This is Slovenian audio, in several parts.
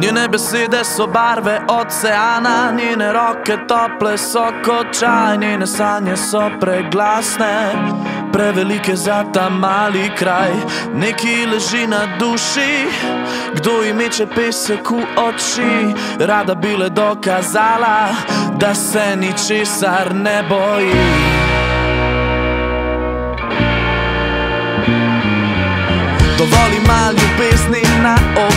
Njene besede so barve oceana, njene roke tople so kot čaj, njene sanje so preglasne, prevelike za ta mali kraj. Neki leži na duši, kdo jim meče pesek v oči, rada bi le dokazala, da se ničesar ne boji. Dovolj ima ljubezni na obroke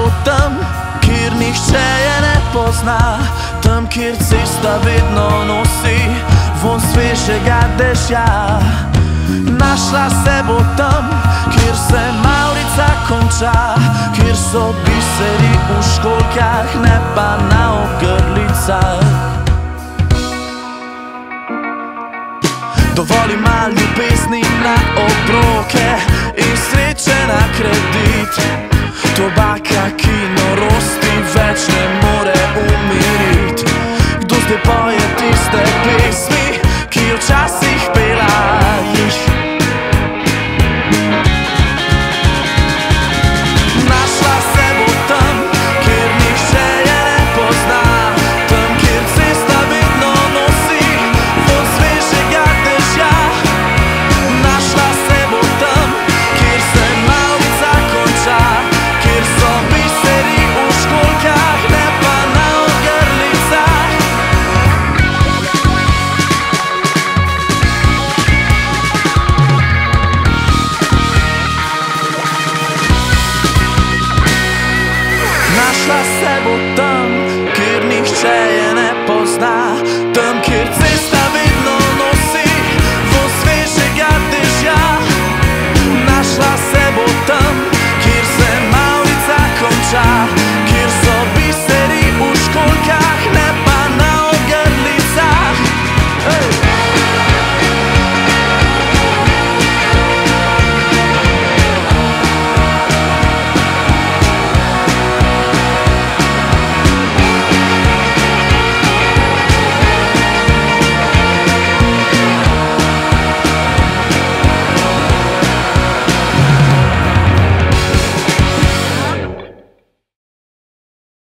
bo tam, kjer nihče je ne pozna, tam, kjer cesta vedno nosi von svežega dežja. Našla se bo tam, kjer se Maurica konča, kjer so biseri v školkah, ne pa na ogrlicah. Dovolj ima ljubezni na obroke tão